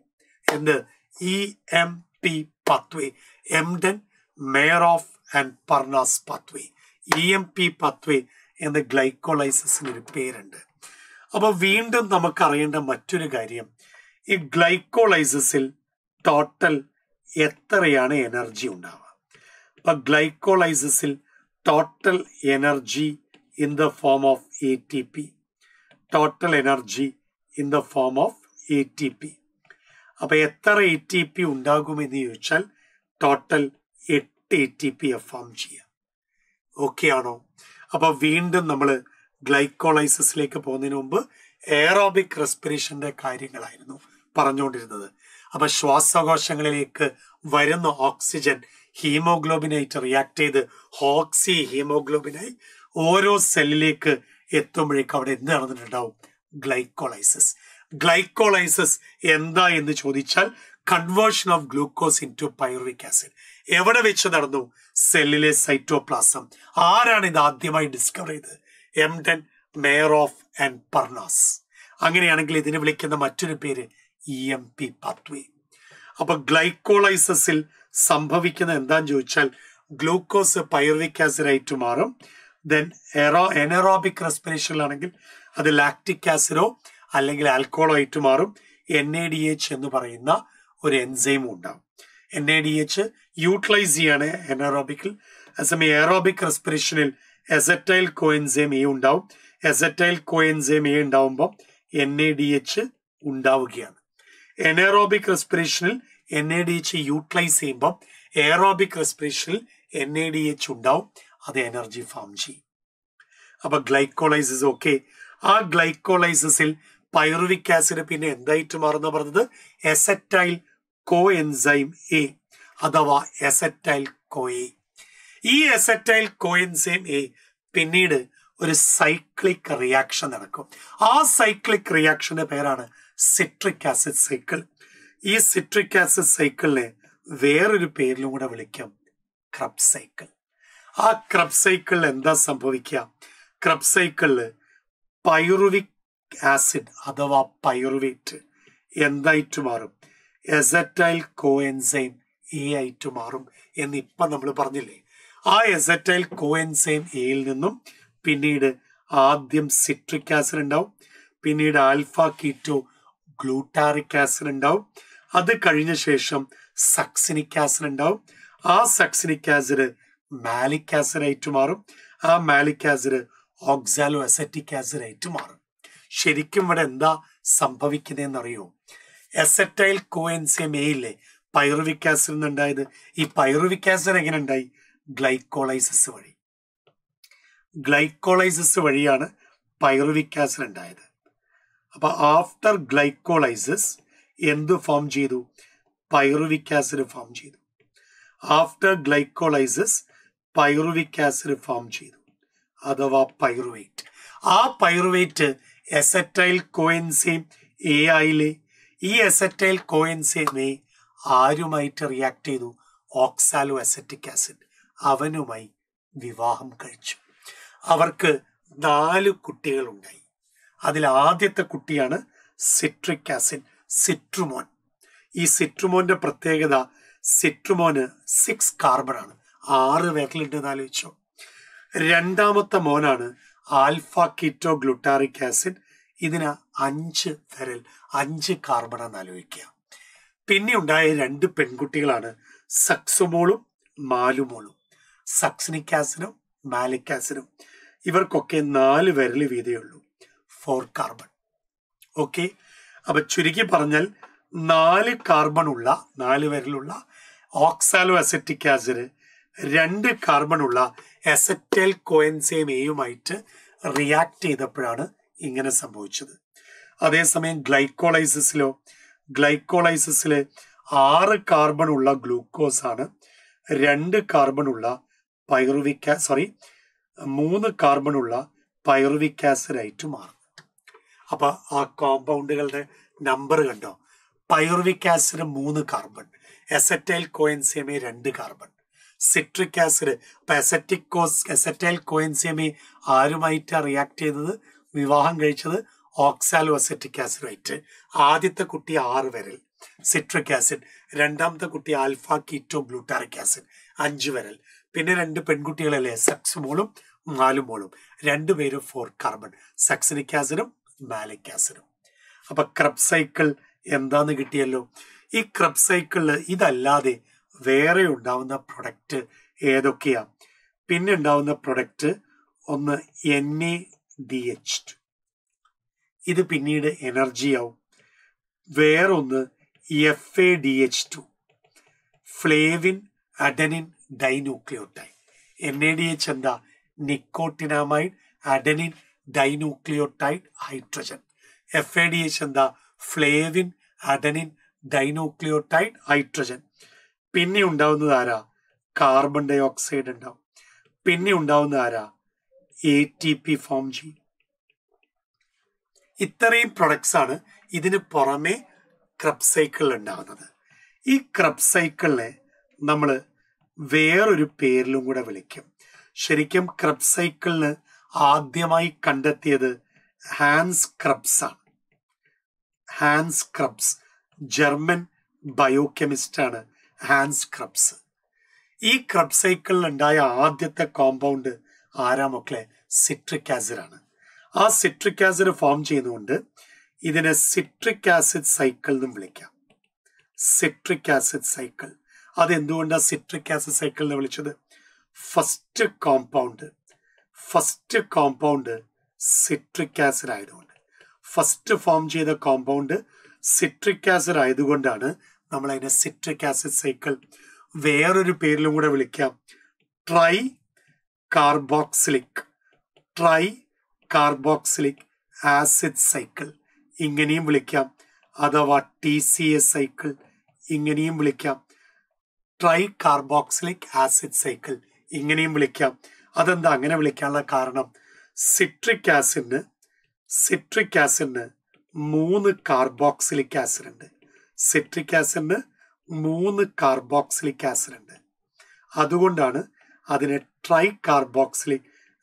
എന്ന് E M P pathway Embden Meyerhof and Parnas pathway E M P pathway എന്ന ഗ്ലൈക്കോളൈസിന് ഒരു പേരുണ്ട്. അപ്പൊ വീണ്ടും നമുക്ക് അറിയേണ്ട മറ്റൊരു കാര്യം. ഈ ഗ്ലൈക്കോളൈസിൽ ടോട്ടൽ എത്രയാണ് എനർജി ഉണ്ടാവുക? അപ്പൊ ഗ്ലൈക്കോളൈസിൽ total energy in the form of A T P total energy in the form of A T P അപ്പൊ എത്ര എ ടി പി ഉണ്ടാകുമെന്ന് ചോദിച്ചാൽ ടോട്ടൽ എട്ട് എ ടി പി ഫോം ചെയ്യാം. ഓക്കെ ആണോ? അപ്പൊ വീണ്ടും നമ്മൾ ഗ്ലൈക്കോളൈസിസിലേക്ക് പോകുന്നതിന് മുമ്പ് എയറോബിക് റെസ്പിറേഷന്റെ കാര്യങ്ങളായിരുന്നു പറഞ്ഞുകൊണ്ടിരുന്നത്. അപ്പൊ ശ്വാസകോശങ്ങളിലേക്ക് വരുന്ന ഓക്സിജൻ ഹീമോഗ്ലോബിനായിട്ട് റിയാക്ട് ചെയ്ത് ഹോക്സി ഹീമോഗ്ലോബിനായി ഓരോ സെല്ലിലേക്ക് എത്തുമ്പോഴേക്കും അവിടെ എന്ത് നടന്നിട്ടുണ്ടാവും? ഗ്ലൈക്കോളൈസിസ്. ഗ്ലൈക്കോളൈസിസ് എന്താ എന്ന് ചോദിച്ചാൽ conversion of glucose into pyruvic acid എവിടെ വെച്ച് നടന്നു? സെല്ലിലെ സൈറ്റോപ്ലാസം ആരാണ് ഇത് ആദ്യമായി ഡിസ്കവർ ചെയ്തത്? Embden Meyerhof and Parnas അങ്ങനെയാണെങ്കിൽ ഇതിനെ വിളിക്കുന്ന മറ്റൊരു പേര് ഇ എം പി പാത്വേ അപ്പൊ ഗ്ലൈക്കോളൈസസിൽ സംഭവിക്കുന്ന എന്താന്ന് ചോദിച്ചാൽ ഗ്ലൂക്കോസ് പൈറിക് ആസിഡ് ആയിട്ട് മാറും. ദെൻ എറോ എനറോബിക് റെസ്പിറേഷനിലാണെങ്കിൽ അത് ലാക്റ്റിക് ആസിഡോ അല്ലെങ്കിൽ ആൽക്കോളോ ആയിട്ട് മാറും. എൻ എ ഡി എച്ച് എന്ന് പറയുന്ന ഒരു എൻസൈമും ഉണ്ടാവും. N A D H utilise ചെയ്യാണ് എനറോബിക്കിൽ അതേസമയം എയറോബിക് റെസ്പിറേഷനിൽ എസറ്റൈൽ കോഎൻസൈം എ ഉണ്ടാവും. എസറ്റൈൽ കോഎൻസൈം എ ഉണ്ടാവുമ്പോൾ എൻ എ ഡി എച്ച് ഉണ്ടാവുകയാണ്. Anaerobic റെസ്പിറേഷനിൽ N A D H utilise ചെയ്യുമ്പോൾ എയറോബിക് റെസ്പിറേഷനിൽ എൻ എ ഡി എച്ച് ഉണ്ടാവും. അത് എനർജി ഫാം ചെയ്യും. അപ്പൊ ഗ്ലൈക്കോളൈസിസ് ഓക്കെ ആ ഗ്ലൈക്കോളൈസിസിൽ പൈറുവിക് ആസിഡ് പിന്നെ എന്തായിട്ട് മാറുന്ന പറഞ്ഞത്? എസറ്റൈൽ കോ എൻസൈം എ അഥവാ എസറ്റൈൽ കോ എ ഈ എസറ്റൈൽ കോ എൻസൈം എ പിന്നീട് ഒരു സൈക്ലിക് റിയാക്ഷൻ നടക്കും. ആ സൈക്ലിക് റിയാക്ഷന്റെ പേരാണ് സിട്രിക് ആസിഡ് സൈക്കിൾ. ഈ സിട്രിക് ആസിഡ് സൈക്കിളിനെ വേറൊരു പേരിലും കൂടെ വിളിക്കാം ക്രബ് സൈക്കിൾ. ആ ക്രബ് സൈക്കിളിൽ എന്താ സംഭവിക്കുക? ക്രബ് സൈക്കിളിൽ പൈറുവിക് ആസിഡ് അഥവാ പൈറുവേറ്റ് എന്തായിട്ട് മാറും? എസറ്റൈൽ കോ എൻസൈം എ ആയിട്ട് മാറും എന്ന് ഇപ്പം നമ്മൾ പറഞ്ഞില്ലേ. ആ എസറ്റൈൽ കോ എൻസൈം എയിൽ നിന്നും പിന്നീട് ആദ്യം സിട്രിക് ആസിഡ് ഉണ്ടാവും പിന്നീട് ആൽഫ കീറ്റോ ഗ്ലൂട്ടാറിക് ആസിഡ് ഉണ്ടാവും അത് കഴിഞ്ഞ ശേഷം സക്സിനിക് ആസിഡ് ഉണ്ടാവും. ആ സക്സിനിക് ആസിഡ് മാലിക് ആസിഡ് ആയിട്ട് മാറും. ആ malic acid oxaloacetic acid ആയിട്ട് മാറും. ശരിക്കും ഇവിടെ എന്താ സംഭവിക്കുന്നതെന്ന് അറിയോ എസറ്റൈൽ കോഎൻസിയം എയില്ലേ പൈറുവിക് ആസിഡ് ഉണ്ടായത് ഈ പൈറുവിക് ആസിഡ് എങ്ങനെ ഉണ്ടായി? ഗ്ലൈക്കോളൈസിസ് വഴി. ഗ്ലൈക്കോളൈസിസ് വഴിയാണ് പൈറുവിക് ആസിഡ് ഉണ്ടായത്. അപ്പൊ ആഫ്റ്റർ ഗ്ലൈക്കോളൈസിസ് എന്ത് ഫോം ചെയ്തു? പൈറുവിക് ആസിഡ് ഫോം ചെയ്തു. After glycolysis pyruvic acid form ചെയ്തു. അഥവാ പൈറുവേറ്റ്. ആ പൈറുവേറ്റ് എസറ്റൈൽ കോയൻസേം എ ആയിലെ ഈ എസറ്റൈൽ കോഎൻസീം എ ആരുമായിട്ട് റിയാക്ട് ചെയ്തു? Oxaloacetic acid. അവനുമായി വിവാഹം കഴിച്ചു. അവർക്ക് നാല് കുട്ടികളുണ്ടായി. അതിൽ ആദ്യത്തെ കുട്ടിയാണ് സിട്രിക് ആസിഡ് സിട്രുമോൻ. ഈ സിട്രുമോന്റെ പ്രത്യേകത സിട്രുമോന് സിക്സ് കാർബൺ ആണ്. ആറ് വേക്കലുണ്ടെന്ന് ആലോചിച്ചോ. രണ്ടാമത്തെ മോനാണ് ആൽഫ കിറ്റോ ഗ്ലുട്ടാറിക് ആസിഡ്. ഇതിന് അഞ്ച് വിരൽ അഞ്ച് കാർബൺ എന്ന് ആലോചിക്കുക. പിന്നെ ഉണ്ടായ രണ്ട് പെൺകുട്ടികളാണ് സക്സുമോളും മാലുമോളും. സക്സിനിക് ആസിഡും മാലിക് ആസിഡും. ഇവർക്കൊക്കെ നാല് വിരൽ വീതയുള്ളൂ ഫോർ കാർബൺ. ഓക്കെ? അപ്പൊ ചുരുക്കി പറഞ്ഞാൽ നാല് കാർബൺ ഉള്ള നാല് വിരലുള്ള ഓക്സാലോ അസറ്റിക് ആസിഡ് രണ്ട് കാർബൺ ഉള്ള എസറ്റൽ കോയൻസേം എയുമായിട്ട് റിയാക്ട് ചെയ്തപ്പോഴാണ് ഇങ്ങനെ സംഭവിച്ചത്. അതേസമയം ഗ്ലൈക്കോളൈസിസിലോ ഗ്ലൈക്കോളൈസിസിൽ ആറ് കാർബൺ ഉള്ള ഗ്ലൂക്കോസ് ആണ് രണ്ട് കാർബൺ ഉള്ള പൈറുവിക്ക സോറി മൂന്ന് കാർബൺ ഉള്ള ആസിഡ് മാറും അപ്പൊ ആ കോമ്പൗണ്ടുകളുടെ നമ്പർ കണ്ടോ? പൈറുവിക് ആസിഡ് മൂന്ന് കാർബൺ എസറ്റൈൽ കോയൻസിയമെ രണ്ട് കാർബൺ. സിട്രിക് ആസിഡ് അപ്പൊ അസറ്റിക് കോസ് എസറ്റൈൽ കോയൻസിയമി ആരുമായിട്ട് റിയാക്ട് ചെയ്തത്? വിവാഹം കഴിച്ചത് ഓക്സാലോ അസറ്റിക് ആസിഡുമായിട്ട് ആദ്യത്തെ കുട്ടി ആറ് വരൽ. Citric acid. രണ്ടാമത്തെ കുട്ടി ആൽഫ കീറ്റോ ഗ്ലൂട്ടാറിക് ആസിഡ്. അഞ്ച് വരൽ. പിന്നെ രണ്ട് പെൺകുട്ടികളല്ലേ? സെക്സ് മോളും നാലു മോളും. രണ്ടുപേരും ഫോർ കാർബൺ. സക്സിനിക് ആസിഡും മാലിക് ആസിഡും. അപ്പൊ ക്രബ് സൈക്കിൾ എന്താന്ന് കിട്ടിയല്ലോ? ഈ ക്രബ് സൈക്കിളിൽ ഇതല്ലാതെ വേറെ ഉണ്ടാവുന്ന പ്രൊഡക്റ്റ് ഏതൊക്കെയാ? പിന്നെ ഉണ്ടാവുന്ന പ്രൊഡക്റ്റ് ഒന്ന് എൻ എ ഡി എച്ച് ഇത് പിന്നീട് എനർജി ആവും. വേറൊന്ന് F A D H two flavin adenine dinucleotide N A D H എന്താ? Nicotinamide adenine dinucleotide hydrogen F A D H എന്താ? ഫ്ലേവിൻ അഡനിൻ ഡൈന്യൂക്ലിയോട്ടൈഡ് ഹൈഡ്രജൻ പിന്നെ ഉണ്ടാവുന്നത് ആരാ? കാർബൺ ഡൈ ഓക്സൈഡ് ഉണ്ടാവും. പിന്നെ ഉണ്ടാവുന്നത് ആരാ? എ ടി പി ഫോം ചെയ്യും ഇത്രയും പ്രൊഡക്ട്സ് ആണ് ഇതിന് പുറമെ ക്രബ് സൈക്കിളിൽ ഉണ്ടാകുന്നത്. ഈ ക്രബ് സൈക്കിളിനെ നമ്മൾ വേറൊരു പേരിലും കൂടെ വിളിക്കും. ശരിക്കും ക്രബ് സൈക്കിളിന് ആദ്യമായി കണ്ടെത്തിയത് ഹാൻസ് ക്രബ്സ് ആണ്. ഹാൻസ് ക്രബ്സ് ജർമ്മൻ ബയോകെമിസ്റ്റ് ആണ്. ഹാൻസ് ക്രബ്സ് ഈ ക്രബ് സൈക്കിളിൽ ഉണ്ടായ ആദ്യത്തെ കോമ്പൗണ്ട് ആരാ മക്കളെ? സിട്രിക് ആസിഡ് ആണ്. ആ സിട്രിക് ആസിഡ് ഫോം ചെയ്യുന്നതുകൊണ്ട് ഇതിനെ സിട്രിക് ആസിഡ് സൈക്കിൾ എന്നും വിളിക്കാം. സിട്രിക് ആസിഡ് സൈക്കിൾ അത് എന്തുകൊണ്ടാണ് സിട്രിക് ആസിഡ് സൈക്കിൾ എന്ന് വിളിച്ചത്? First compound first compound citric acid ആയതുകൊണ്ട്. ഫസ്റ്റ് ഫോം ചെയ്ത കോമ്പൗണ്ട് സിട്രിക് ആസിഡ് ആയതുകൊണ്ടാണ് നമ്മൾ അതിനെ സിട്രിക് ആസിഡ് സൈക്കിൾ വേറൊരു പേരിലും കൂടെ വിളിക്കാം. Tricarboxylic tricarboxylic acid cycle ഇങ്ങനെയും വിളിക്കാം. അഥവാ ടി സി എസ് സൈക്കിൾ ഇങ്ങനെയും വിളിക്കാം. ട്രൈ കാർബോക്സിലിക് ആസിഡ് സൈക്കിൾ ഇങ്ങനെയും വിളിക്കാം. അതെന്താ? അങ്ങനെ വിളിക്കാനുള്ള കാരണം. സിട്രിക് ആസിഡിന് സിട്രിക് ആസിഡിന് മൂന്ന് കാർബോക്സിലിക് ആസിഡ് ഉണ്ട്. സിട്രിക് ആസിഡിന് മൂന്ന് കാർബോക്സിലിക് ആസിഡ് ഉണ്ട്. അതുകൊണ്ടാണ് അതിനെ ട്രൈ കാർബോക്സിലിക്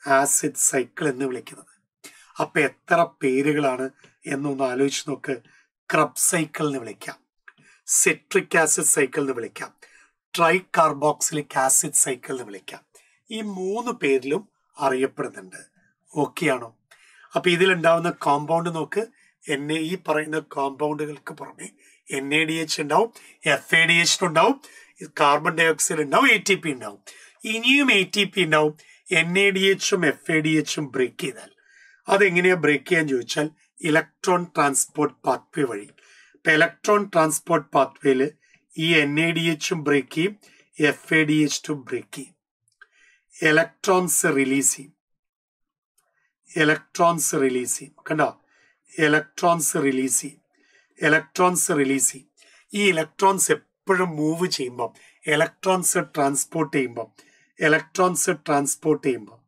ആസിഡ് സൈക്കിൾ എന്ന് വിളിക്കുന്നത്. അപ്പൊ എത്ര പേരുകളാണ് എന്നൊന്ന് ആലോചിച്ച് നോക്ക്. ക്രബ് സൈക്കിൾ എന്ന് വിളിക്കാം. സിട്രിക് ആസിഡ് സൈക്കിൾ എന്ന് വിളിക്കാം. ട്രൈ കാർബോക്സിലിക് ആസിഡ് സൈക്കിൾ എന്ന് വിളിക്കാം. ഈ മൂന്ന് പേരിലും അറിയപ്പെടുന്നുണ്ട്. ഓക്കെ ആണോ? അപ്പൊ ഇതിലുണ്ടാവുന്ന കോമ്പൗണ്ട് നോക്ക്. എന്നെ ഈ പറയുന്ന കോമ്പൗണ്ടുകൾക്ക് പുറമെ എൻ എ ഡി എച്ച് ഉണ്ടാവും എഫ് എ ഡി എച്ച് ഉണ്ടാവും കാർബൺ ഡൈ ഓക്സൈഡ് ഉണ്ടാവും എ ടി പി ഉണ്ടാവും. ഇനിയും എ ടി പി ഉണ്ടാവും എൻ എ ഡി എച്ചും എഫ് എ ഡി എച്ചും ബ്രേക്ക് ചെയ്താൽ. അതെങ്ങനെയാ ബ്രേക്ക് ചെയ്യാൻ ചോദിച്ചാൽ ഇലക്ട്രോൺ ട്രാൻസ്പോർട്ട് പാത്വേ വഴി. ഇപ്പൊ ഇലക്ട്രോൺ ട്രാൻസ്പോർട്ട് പാത്വേയിൽ ഈ എൻ എ ഡി എച്ചും ബ്രേക്ക് ചെയ്യും എഫ് എ ഡി എച്ചും ബ്രേക്ക് ചെയ്യും. ഇലക്ട്രോൺസ് റിലീസ് ചെയ്യും. ഇലക്ട്രോൺസ് റിലീസ് ചെയ്യും. കണ്ടോ? ഇലക്ട്രോൺസ് റിലീസ് ചെയ്യും. ഇലക്ട്രോൺസ് റിലീസ് ചെയ്യും. ഈ ഇലക്ട്രോൺസ് എപ്പോഴും മൂവ് ചെയ്യുമ്പം ഇലക്ട്രോൺസ് ട്രാൻസ്പോർട്ട് ചെയ്യുമ്പം ഇലക്ട്രോൺസ് ട്രാൻസ്പോർട്ട് ചെയ്യുമ്പം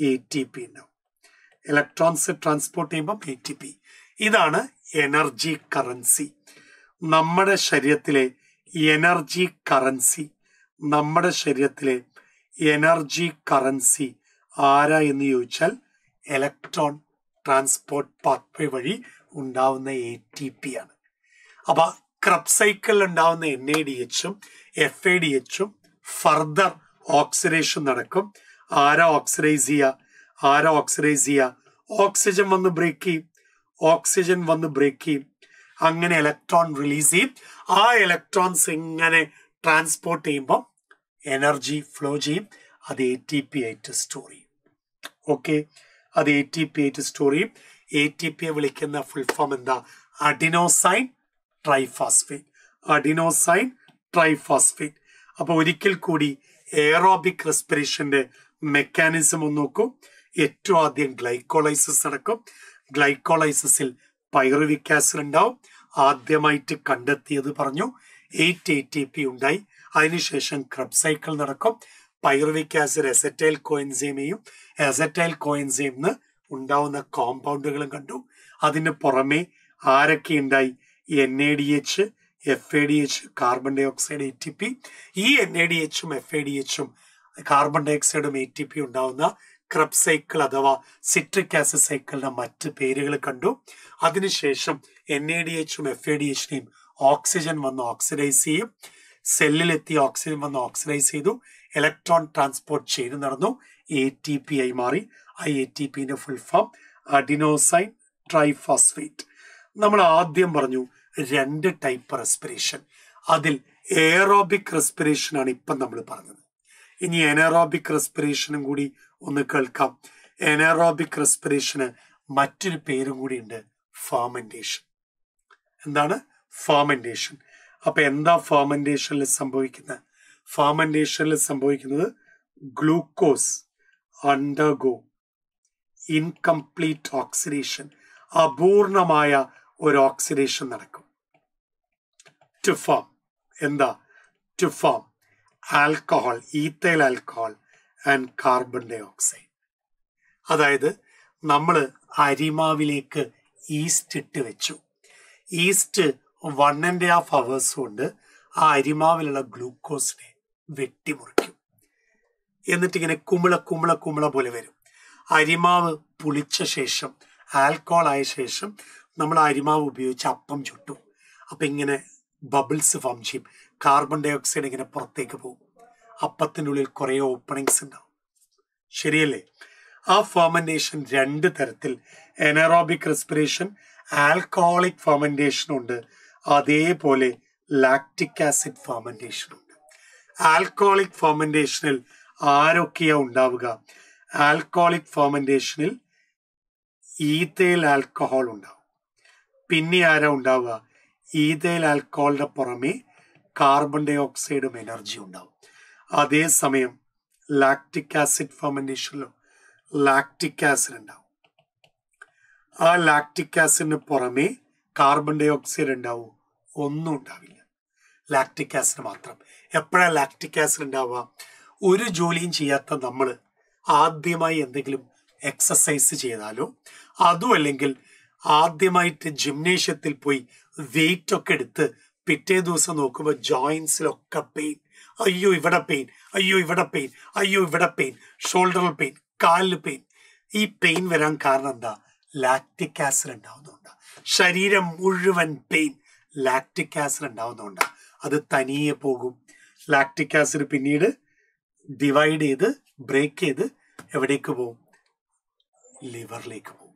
എ ടി പി ഉണ്ടാവും. ഇലക്ട്രോൺസ് ട്രാൻസ്പോർട്ട് ചെയ്യുമ്പം എ ടി പി ഇതാണ് എനർജി കറൻസി നമ്മുടെ ശരീരത്തിലെ എനർജി കറൻസി നമ്മുടെ ശരീരത്തിലെ എനർജി കറൻസി ആരാ എന്ന് ചോദിച്ചാൽ ഇലക്ട്രോൺ ട്രാൻസ്പോർട്ട് പാത്വേ വഴി ഉണ്ടാവുന്ന എ ടി പി ആണ്. അപ്പൊ ക്രബ് സൈക്കിളിൽ ഉണ്ടാവുന്ന എൻ എ ഡി എച്ചും എഫ് എ ഡി എച്ചും ഫർദർ ഓക്സിഡേഷൻ നടക്കും. ആരാ ഓക്സിഡൈസ് ചെയ്യുക ആരാ ഓക്സിഡൈസ് ചെയ്യുക ഓക്സിജൻ വന്ന് ബ്രേക്ക് ചെയ്യും. ഓക്സിജൻ വന്ന് ബ്രേക്ക് ചെയ്യും. അങ്ങനെ ഇലക്ട്രോൺ റിലീസ് ചെയ്യും. ആ ഇലക്ട്രോൺസ് ഇങ്ങനെ ട്രാൻസ്പോർട്ട് ചെയ്യുമ്പോൾ എനർജി ഫ്ലോ ചെയ്യും. അത് എ ടി പി ആയിട്ട് സ്റ്റോർ ചെയ്യും. ഓക്കെ അത് എ ടി പി ആയിട്ട് സ്റ്റോർ ചെയ്യും. എ ടി പിയെ വിളിക്കുന്ന ഫുൾ ഫോം എന്താ? അഡിനോസൈൻ. Triphosphate adenosine triphosphate. അപ്പോൾ ഒരിക്കൽ കൂടി എയറോബിക് റെസ്പിറേഷന്റെ മെക്കാനിസം ഒന്ന് നോക്കൂ. ഏറ്റവും ആദ്യം ഗ്ലൈക്കോളൈസിസ് നടക്കും ഗ്ലൈക്കോളൈസിസിൽ പൈറുവിക് ആസിഡ് ഉണ്ടാവും. ആദ്യമായിട്ട് കണ്ടെത്തിയത് പറഞ്ഞു എയ്റ്റ് എ ടി പി ഉണ്ടായി. അതിനുശേഷം ക്രബ് സൈക്കിൾ നടക്കും. പൈറുവിക് ആസിഡ് എസറ്റൈൽ കോയിൻസേമയും എസറ്റൈൽ കോയിൻസേം ഉണ്ടാവുന്ന കോമ്പൗണ്ടുകളും കണ്ടു. അതിന് പുറമെ ആരൊക്കെ ഉണ്ടായി? N A D H F A D H carbon dioxide A T P ഈ എൻ എ ഡി എച്ചും എഫ് എ ഡി എച്ചും കാർബൺ ഡൈ ഓക്സൈഡും എ ടി പി ഉണ്ടാവുന്ന ക്രബ് സൈക്കിൾ അഥവാ സിട്രിക് ആസിഡ് സൈക്കിളിന്റെ മറ്റ് പേരുകൾ കണ്ടു. അതിനുശേഷം എൻ എ ഡി എച്ചും എഫ് എ ഡി എച്ചിനെയും ഓക്സിജൻ വന്ന് ഓക്സിഡൈസ് ചെയ്യും. സെല്ലിലെത്തി ഓക്സിജൻ വന്ന് ഓക്സിഡൈസ് ചെയ്തു. ഇലക്ട്രോൺ ട്രാൻസ്പോർട്ട് ചെയ്ത് നടന്നു. എ ടി പി ആയി മാറി. ആ എ ടി പിന്റെ ഫുൾ ഫോം അഡിനോസൈൻ ട്രൈഫോസ്ഫേറ്റ് നമ്മൾ ആദ്യം പറഞ്ഞു രണ്ട് ടൈപ്പ് റെസ്പിറേഷൻ അതിൽ എയറോബിക് റെസ്പിറേഷൻ ആണ് ഇപ്പം നമ്മൾ പറഞ്ഞത്. ഇനി എനറോബിക് റെസ്പിറേഷനും കൂടി ഒന്ന് കേൾക്കാം. എനറോബിക് റെസ്പിറേഷന് മറ്റൊരു പേരും കൂടി ഉണ്ട് ഫാർമെന്റേഷൻ എന്താണ്? ഫാർമെന്റേഷൻ അപ്പൊ എന്താ ഫാർമെന്റേഷനിൽ സംഭവിക്കുന്നത് ഫാർമെന്റേഷനിൽ സംഭവിക്കുന്നത് ഗ്ലൂക്കോസ് അണ്ടർഗോ ഇൻകംപ്ലീറ്റ് ഓക്സിഡേഷൻ അപൂർണമായ ഒരു ഓക്സിഡേഷൻ നടക്കും. ടു ഫോം എന്താ? Two form alcohol ethyl alcohol and carbon dioxide അതായത് നമ്മൾ അരിമാവിലേക്ക് ഈസ്റ്റ് ഇട്ട് വെച്ചു. Yeast one and half hours കൊണ്ട് ആ അരിമാവിലുള്ള ഗ്ലൂക്കോസിനെ വെട്ടിമുറിക്കും എന്നിട്ട് ഇങ്ങനെ കുമിള കുമിള കുമിള പോലെ വരും. അരിമാവ് പുളിച്ച ശേഷം ആൽക്കോൾ ആയ ശേഷം നമ്മൾ അരിമാവ് ഉപയോഗിച്ച് അപ്പം ചുട്ടു. അപ്പം ഇങ്ങനെ ബബിൾസ് ഫോം ചെയ്യും കാർബൺ ഡൈ ഓക്സൈഡ് ഇങ്ങനെ പുറത്തേക്ക് പോകും. അപ്പത്തിനുള്ളിൽ കുറെ ഓപ്പണിങ്സ് ഉണ്ടാവും. ശരിയല്ലേ? ആ ഫോമന്റേഷൻ രണ്ട് തരത്തിൽ എനറോബിക് റെസ്പിറേഷൻ ആൽക്കഹോളിക് ഫെർമെന്റേഷൻ ഉണ്ട്. അതേപോലെ ലാക്റ്റിക് ആസിഡ് ഫെർമെന്റേഷൻ ഉണ്ട്. ആൽക്കഹോളിക് ഫെർമെന്റേഷനിൽ ആരൊക്കെയാ ഉണ്ടാവുക? ആൽക്കഹോളിക് ഫോമന്റേഷനിൽ ഈത്തേൽ ആൽക്കഹോൾ ഉണ്ടാവും. പിന്നെ ആരാ ഉണ്ടാവുക? ഈതയിൽ ആൽക്കോളിന് പുറമെ കാർബൺ ഡൈ ഓക്സൈഡും എനർജി ഉണ്ടാവും. അതേസമയം ലാക്റ്റിക് ആസിഡ് ഫെർമെന്റേഷനിലും ലാക്റ്റിക് ആസിഡ് ഉണ്ടാവും. ആ ലാക്റ്റിക് ആസിഡിന് പുറമെ കാർബൺ ഡൈ ഓക്സൈഡ് ഉണ്ടാവും. ഒന്നും ഉണ്ടാവില്ല. ലാക്റ്റിക് ആസിഡ് മാത്രം. എപ്പോഴാണ് ലാക്റ്റിക് ആസിഡ് ഉണ്ടാവുക? ഒരു ജോലിയും ചെയ്യാത്ത നമ്മൾ ആദ്യമായി എന്തെങ്കിലും എക്സസൈസ് ചെയ്താലോ അതും അല്ലെങ്കിൽ ആദ്യമായിട്ട് ജിംനേഷ്യത്തിൽ പോയി വെയിറ്റ് ഒക്കെ എടുത്ത് പിറ്റേ ദിവസം നോക്കുമ്പോൾ ജോയിൻസിലൊക്കെ പെയിൻ അയ്യോ ഇവിടെ പെയിൻ അയ്യോ ഇവിടെ പെയിൻ അയ്യോ ഇവിടെ പെയിൻ ഷോൾഡറിൽ പെയിൻ കാലിൽ പെയിൻ ഈ പെയിൻ വരാൻ കാരണം എന്താ? ലാക്റ്റിക് ആസിഡ് ഉണ്ടാവുന്നതുകൊണ്ട് ശരീരം മുഴുവൻ പെയിൻ ലാക്റ്റിക് ആസിഡ് ഉണ്ടാവുന്നതുകൊണ്ട് അത് തനിയെ പോകും. ലാക്റ്റിക് ആസിഡ് പിന്നീട് ഡിവൈഡ് ചെയ്ത് ബ്രേക്ക് ചെയ്ത് എവിടേക്ക് പോകും? ലിവറിലേക്ക് പോകും.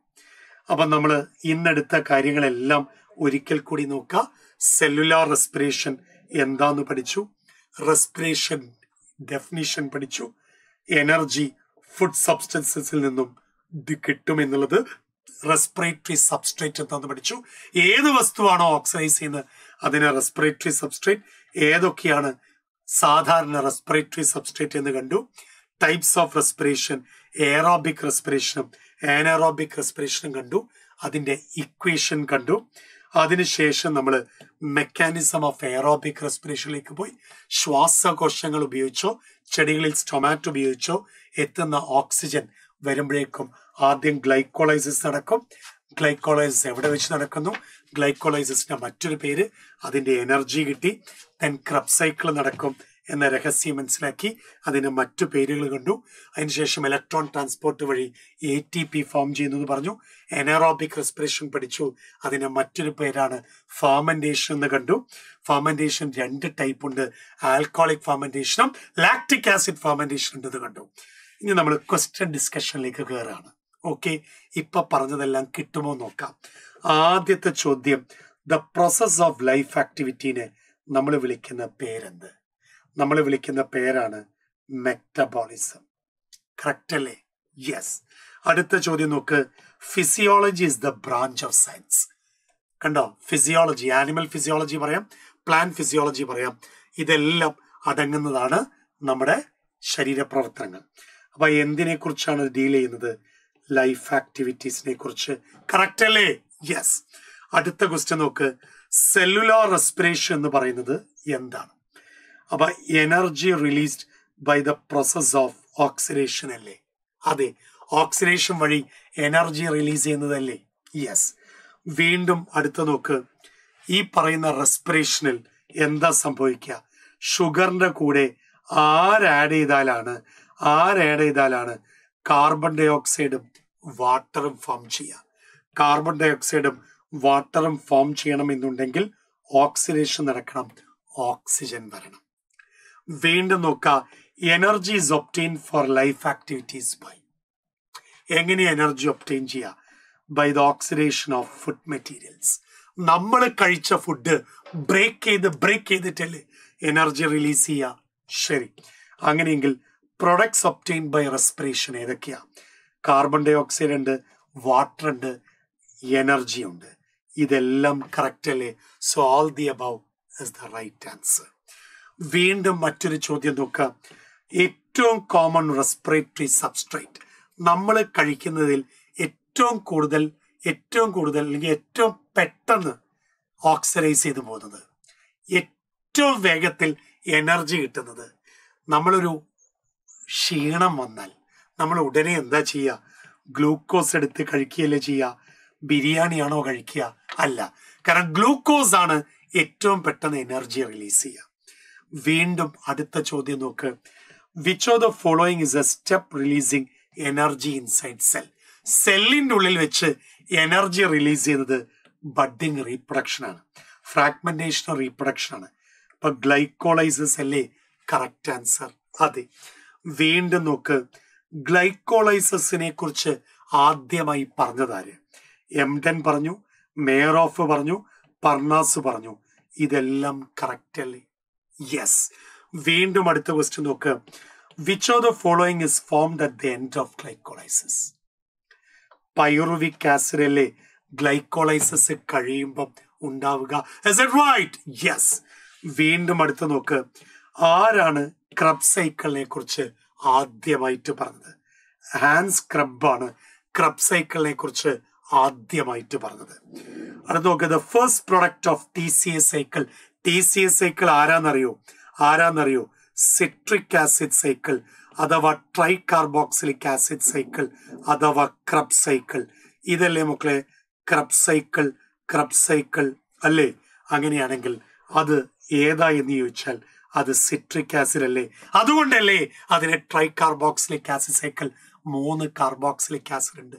അപ്പം നമ്മൾ ഇന്നെടുത്ത കാര്യങ്ങളെല്ലാം ഒരിക്കൽ കൂടി നോക്കുക. സെല്ലുലാർ റെസ്പിറേഷൻ എന്താന്ന് പഠിച്ചു? റെസ്പിറേഷൻ ഡെഫിനിഷൻ പഠിച്ചു. എനർജി ഫുഡ് സബ്സ്റ്റൻസസിൽ നിന്നും കിട്ടും എന്നുള്ളത് റെസ്പിറേറ്ററി സബ്സ്ട്രേറ്റ് എന്താന്ന് പഠിച്ചു. ഏത് വസ്തുവാണോ ഓക്സിഡൈസ് ചെയ്യുന്നത് അതിനെ റെസ്പിറേറ്ററി സബ്സ്ട്രേറ്റ് ഏതൊക്കെയാണ് സാധാരണ റെസ്പിറേറ്ററി സബ്സ്ട്രേറ്റ് എന്ന് കണ്ടു. ടൈപ്സ് ഓഫ് റെസ്പിറേഷൻ എയറോബിക് റെസ്പിറേഷനും ആനറോബിക് റെസ്പിറേഷനും കണ്ടു. അതിന്റെ ഇക്വേഷൻ കണ്ടു. അതിനുശേഷം നമ്മൾ മെക്കാനിസം ഓഫ് എയറോബിക് റെസ്പിറേഷനിലേക്ക് പോയി ശ്വാസകോശങ്ങൾ ഉപയോഗിച്ചോ ചെടികളിൽ സ്റ്റൊമാറ്റോ ഉപയോഗിച്ചോ എത്തുന്ന ഓക്സിജൻ വരുമ്പോഴേക്കും ആദ്യം ഗ്ലൈക്കോളൈസിസ് നടക്കും. ഗ്ലൈക്കോളൈസിസ് എവിടെ വെച്ച് നടക്കുന്നു? ഗ്ലൈക്കോളൈസിസിന്റെ മറ്റൊരു പേര് അതിന്റെ എനർജി കിട്ടി. ദെൻ ക്രബ് സൈക്കിൾ നടക്കും. എന്ന രഹസ്യം മനസ്സിലാക്കി അതിന് മറ്റു പേരുകൾ കണ്ടു. അതിനുശേഷം ഇലക്ട്രോൺ ട്രാൻസ്പോർട്ട് വഴി എ ടി പി ഫോം ചെയ്യുന്നത് പറഞ്ഞു. എനറോബിക് റെസ്പിറേഷൻ പഠിച്ചു. അതിന് മറ്റൊരു പേരാണ് ഫാർമെന്റേഷൻ എന്ന് കണ്ടു. ഫാർമെന്റേഷൻ രണ്ട് ടൈപ്പ് ഉണ്ട്. ആൽക്കോളിക് ഫാർമെന്റേഷനും ലാക്ടിക് ആസിഡ് ഫോമന്റേഷൻ ഉണ്ട് കണ്ടു. ഇനി നമ്മൾ ക്വസ്റ്റ്യൻ ഡിസ്കഷനിലേക്ക് കയറാണ് ഓക്കെ ഇപ്പൊ പറഞ്ഞതെല്ലാം കിട്ടുമോ നോക്കാം. ആദ്യത്തെ ചോദ്യം ദ പ്രോസസ് ഓഫ് ലൈഫ് ആക്ടിവിറ്റീനെ നമ്മൾ വിളിക്കുന്ന പേരെന്ത്? നമ്മൾ വിളിക്കുന്ന പേരാണ് മെറ്റബോളിസം. കറക്റ്റ് അല്ലേ? യെസ് അടുത്ത ചോദ്യം നോക്ക്. Physiology is the branch of science കണ്ടോ? ഫിസിയോളജി ആനിമൽ ഫിസിയോളജി പറയാം പ്ലാൻ ഫിസിയോളജി പറയാം. ഇതെല്ലാം അടങ്ങുന്നതാണ് നമ്മുടെ ശരീരപ്രവർത്തനങ്ങൾ. അപ്പൊ എന്തിനെ കുറിച്ചാണ് ഡീൽ ചെയ്യുന്നത്? ലൈഫ് ആക്ടിവിറ്റീസിനെ കുറിച്ച്. കറക്റ്റ് അല്ലേ? യെസ് അടുത്ത ക്വസ്റ്റ്യൻ നോക്ക്. സെല്ലുലാർ റെസ്പിറേഷൻ എന്ന് പറയുന്നത് എന്താണ്? അപ്പൊ energy released by the process of oxidation അല്ലേ? അതെ ഓക്സിഡേഷൻ വഴി എനർജി റിലീസ് ചെയ്യുന്നതല്ലേ? യെസ് വീണ്ടും അടുത്ത നോക്ക്. ഈ പറയുന്ന റെസ്പിറേഷനിൽ എന്താ സംഭവിക്കുക? ഷുഗറിന്റെ കൂടെ ആര് ആഡ് ചെയ്താലാണ് ആര് ആഡ് ചെയ്താലാണ് കാർബൺ ഡൈ ഓക്സൈഡും വാട്ടറും ഫോം ചെയ്യുക. കാർബൺ ഡൈ ഓക്സൈഡും വാട്ടറും ഫോം ചെയ്യണം ചെയ്യണമെന്നുണ്ടെങ്കിൽ ഓക്സിഡേഷൻ നടക്കണം ഓക്സിജൻ വരണം. വീണ്ടും നോക്കുക energy is obtain for life activities by എങ്ങനെ എനർജി ഒപ്റ്റെയിൻ ചെയ്യുക by the oxidation of food materials നമ്മൾ കഴിച്ച ഫുഡ് ബ്രേക്ക് ചെയ്ത് ബ്രേക്ക് ചെയ്തിട്ടല്ലേ എനർജി റിലീസ് ചെയ്യുക ശരി. അങ്ങനെയെങ്കിൽ പ്രൊഡക്ട്സ് ഒപ്റ്റെയിൻ ബൈ റെസ്പിറേഷൻ ഏതൊക്കെയാ? കാർബൺ ഡൈ ഓക്സൈഡ് ഉണ്ട് വാട്ടർ ഉണ്ട് എനർജി ഉണ്ട്. ഇതെല്ലാം കറക്റ്റ് അല്ലേ? So all the above is the right answer വീണ്ടും മറ്റൊരു ചോദ്യം നോക്കുക ഏറ്റവും കോമൺ റെസ്പിറേറ്ററി സബ്സ്ട്രേറ്റ് നമ്മൾ കഴിക്കുന്നതിൽ ഏറ്റവും കൂടുതൽ ഏറ്റവും കൂടുതൽ അല്ലെങ്കിൽ ഏറ്റവും പെട്ടെന്ന് ഓക്സിഡൈസ് ചെയ്തു പോകുന്നത്. ഏറ്റവും വേഗത്തിൽ എനർജി കിട്ടുന്നത്. നമ്മളൊരു ക്ഷീണം വന്നാൽ നമ്മൾ ഉടനെ എന്താ ചെയ്യുക? ഗ്ലൂക്കോസ് എടുത്ത് കഴിക്കുകയല്ലേ ചെയ്യുക? ബിരിയാണിയാണോ കഴിക്കുക? അല്ല. കാരണം ഗ്ലൂക്കോസ് ആണ് ഏറ്റവും പെട്ടെന്ന് എനർജി റിലീസ് ചെയ്യുക. വീണ്ടും അടുത്ത ചോദ്യം നോക്ക്. Which of the following is a step releasing energy inside cell സെല്ലിന്റെ ഉള്ളിൽ വെച്ച് എനർജി റിലീസ് ചെയ്യുന്നത് ബഡിങ് റീപ്രൊഡക്ഷൻ ആണ്. ഫ്രാഗ്മെന്റേഷൻ റീപ്രൊഡക്ഷൻ ആണ്. ഇപ്പൊ ഗ്ലൈക്കോളൈസസ് അല്ലേ? കറക്റ്റ് ആൻസർ അതെ. വീണ്ടും നോക്ക്. ഗ്ലൈക്കോളൈസസിനെ കുറിച്ച് ആദ്യമായി പറഞ്ഞതാര് എംഡൻ പറഞ്ഞു മേയർ ഓഫ് പറഞ്ഞു പർണാസ് പറഞ്ഞു. ഇതെല്ലാം കറക്റ്റ് അല്ലേ? യെസ് വീണ്ടും അടുത്ത ക്വസ്റ്റ്യൻ നോക്ക്. Which of the following is formed at the end of glycolysis pyruvic acid അല്ലേ ഗ്ലൈക്കോളൈസിസ് കഴിയുമ്പം ഉണ്ടാവുക. റൈറ്റ് യെസ് വീണ്ടും അടുത്ത് നോക്ക്. ആരാണ് ക്രബ് സൈക്കിളിനെ കുറിച്ച് ആദ്യമായിട്ട് പറഞ്ഞത്? ഹാൻസ് ക്രബാണ് ക്രബ് സൈക്കിളിനെ കുറിച്ച് ആദ്യമായിട്ട് പറഞ്ഞത്. അടുത്ത് നോക്ക്. The first product of T C A cycle T C S cycle ആരാന്നറിയോ? ആരാന്നറിയോ? സിട്രിക് ആസിഡ് സൈക്കിൾ അഥവാ ട്രൈ കാർബോക്സിലിക് ആസിഡ് സൈക്കിൾ അഥവാ ക്രബ് സൈക്കിൾ ഇതല്ലേ മക്കളെ? ക്രബ് സൈക്കിൾ ക്രബ് സൈക്കിൾ അല്ലേ? അങ്ങനെയാണെങ്കിൽ അത് ഏതാ എന്ന് ചോദിച്ചാൽ അത് സിട്രിക് ആസിഡ് അല്ലേ? അതുകൊണ്ടല്ലേ അതിനെ ട്രൈ കാർബോക്സിലിക് ആസിഡ് സൈക്കിൾ മൂന്ന് കാർബോക്സിലിക് ആസിഡ് ഉണ്ട്.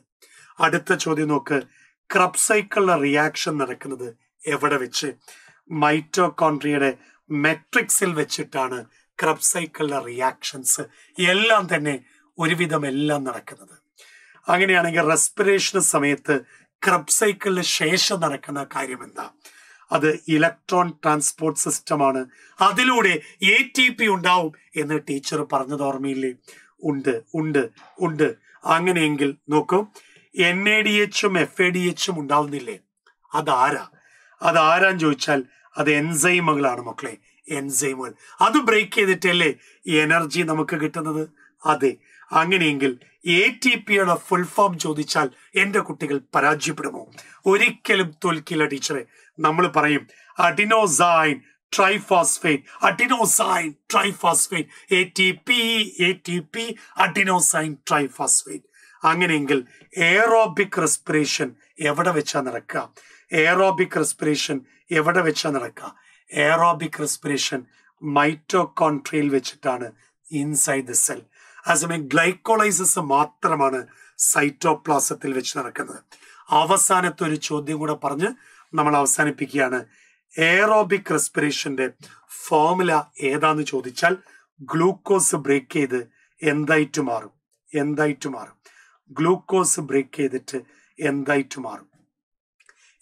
അടുത്ത ചോദ്യം നോക്ക്. ക്രബ് സൈക്കിളിലെ റിയാക്ഷൻ നടക്കുന്നത് എവിടെ വെച്ച്? മൈറ്റോകോൺട്രിയയുടെ മെട്രിക്സിൽ വെച്ചിട്ടാണ് ക്രബ് സൈക്കിളിലെ റിയാക്ഷൻസ് എല്ലാം തന്നെ ഒരുവിധം എല്ലാം നടക്കുന്നത്. അങ്ങനെയാണെങ്കിൽ റെസ്പിറേഷൻ സമയത്ത് ക്രബ് സൈക്കിളിന് ശേഷം നടക്കുന്ന കാര്യം എന്താ? അത് ഇലക്ട്രോൺ ട്രാൻസ്പോർട്ട് സിസ്റ്റമാണ് അതിലൂടെ എ ടി പി ഉണ്ടാവും എന്ന് ടീച്ചർ പറഞ്ഞത് ഓർമ്മയില്ലേ? ഉണ്ട് ഉണ്ട് ഉണ്ട്. അങ്ങനെയെങ്കിൽ നോക്കൂ. എൻ എ ഡി എച്ചും എഫ് എ ഡി എച്ചും ഉണ്ടാവുന്നില്ലേ? അതാരാ? അതാരാന്ന് ചോദിച്ചാൽ അത് എൻസൈമുകളാണ് മക്കളെ. എൻസൈമുകൾ അത് ബ്രേക്ക് ചെയ്തിട്ടല്ലേ ഈ എനർജി നമുക്ക് കിട്ടുന്നത്? അതെ. അങ്ങനെയെങ്കിൽ എ ടി പിയുടെ ഫുൾ ഫോം ചോദിച്ചാൽ എന്റെ കുട്ടികൾ പരാജയപ്പെടുമോ? ഒരിക്കലും തോൽക്കില്ല ടീച്ചറെ. നമ്മൾ പറയും adenosine triphosphate adenosine triphosphate A T P A T P adenosine triphosphate. അങ്ങനെയെങ്കിൽ എയറോബിക് റെസ്പിറേഷൻ എവിടെ വെച്ചാ നടക്കുക? എയറോബിക് റെസ്പിറേഷൻ എവിടെ വെച്ചാ നടക്കുക എയറോബിക് റെസ്പിറേഷൻ മൈറ്റോകോൺട്രിയിൽ വെച്ചിട്ടാണ് ഇൻസൈഡ് ദ സെൽ അതേസമയം ഗ്ലൈക്കോളൈസിസ് മാത്രമാണ് സൈറ്റോപ്ലാസത്തിൽ വെച്ച് നടക്കുന്നത്. അവസാനത്തെ ഒരു ചോദ്യം കൂടെ പറഞ്ഞ് നമ്മൾ അവസാനിപ്പിക്കുകയാണ്. എയറോബിക് റെസ്പിറേഷന്റെ ഫോമുല ഏതാന്ന് ചോദിച്ചാൽ ഗ്ലൂക്കോസ് ബ്രേക്ക് ചെയ്ത് എന്തായിട്ട് മാറും? എന്തായിട്ട് മാറും? ഗ്ലൂക്കോസ് ബ്രേക്ക് ചെയ്തിട്ട് എന്തായിട്ട് മാറും?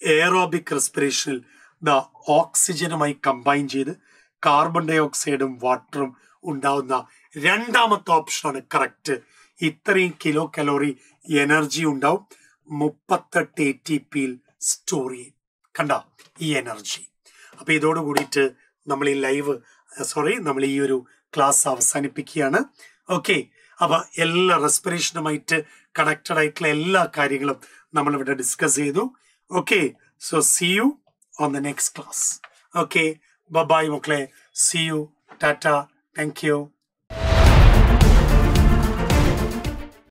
എയറോബിക് റെസ്പിറേഷനിൽ ദ ഓക്സിജനുമായി കമ്പൈൻ ചെയ്ത് കാർബൺ ഡൈ ഓക്സൈഡും വാട്ടറും ഉണ്ടാവുന്ന രണ്ടാമത്തെ ഓപ്ഷനാണ് കറക്റ്റ് ഇത്രയും കിലോ കലോറി എനർജി ഉണ്ടാവും. മുപ്പത്തെട്ട് എ ടി പിയിൽ സ്റ്റോർ ചെയ്യും. കണ്ട? ഈ എനർജി അപ്പൊ ഇതോട് കൂടിയിട്ട് നമ്മൾ ഈ ലൈവ് സോറി നമ്മൾ ഈ ഒരു ക്ലാസ് അവസാനിപ്പിക്കുകയാണ്. ഓക്കെ അപ്പൊ എല്ലാ റെസ്പിറേഷനുമായിട്ട് കണക്റ്റഡ് ആയിട്ടുള്ള എല്ലാ കാര്യങ്ങളും നമ്മളിവിടെ ഡിസ്കസ് ചെയ്തു. Okay, so see you on the next class. Okay, bye bye, Mukle. See you. Tata. Thank you.